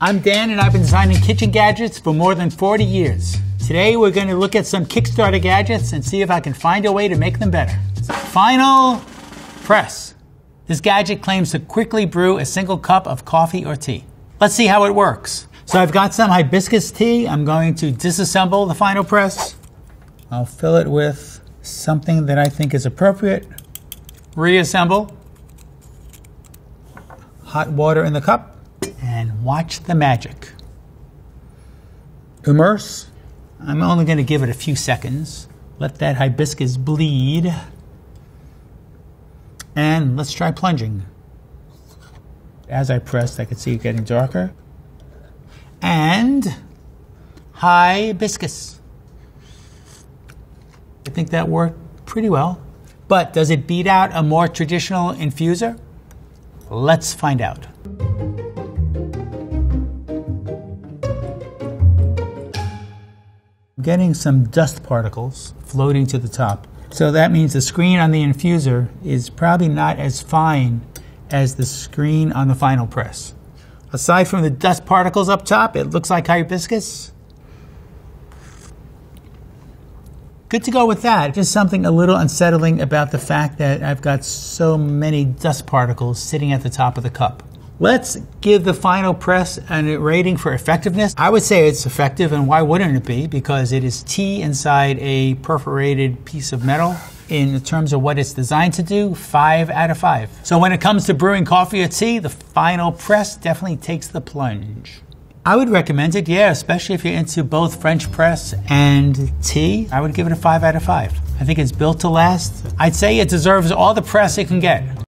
I'm Dan and I've been designing kitchen gadgets for more than 40 years. Today we're going to look at some Kickstarter gadgets and see if I can find a way to make them better. Final press. This gadget claims to quickly brew a single cup of coffee or tea. Let's see how it works. So I've got some hibiscus tea. I'm going to disassemble the FinalPress. I'll fill it with something that I think is appropriate. Reassemble. Hot water in the cup and watch the magic. Immerse. I'm only going to give it a few seconds. Let that hibiscus bleed. And let's try plunging. As I pressed, I could see it getting darker. And hibiscus. I think that worked pretty well. But does it beat out a more traditional infuser? Let's find out. Getting some dust particles floating to the top. So that means the screen on the infuser is probably not as fine as the screen on the FinalPress. Aside from the dust particles up top, it looks like hibiscus. Good to go with that. Just something a little unsettling about the fact that I've got so many dust particles sitting at the top of the cup. Let's give the FinalPress a rating for effectiveness. I would say it's effective, and why wouldn't it be? Because it is tea inside a perforated piece of metal. In terms of what it's designed to do, five out of five. So when it comes to brewing coffee or tea, the FinalPress definitely takes the plunge. I would recommend it, yeah, especially if you're into both French press and tea. I would give it a five out of five. I think it's built to last. I'd say it deserves all the press it can get.